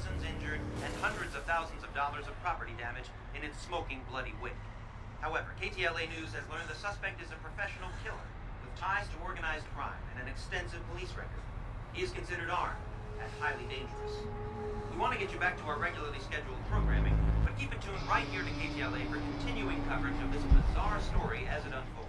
civilians injured, and hundreds of thousands of dollars of property damage in its smoking bloody wake. However, KTLA News has learned the suspect is a professional killer with ties to organized crime and an extensive police record. He is considered armed and highly dangerous. We want to get you back to our regularly scheduled programming, but keep it tuned right here to KTLA for continuing coverage of this bizarre story as it unfolds.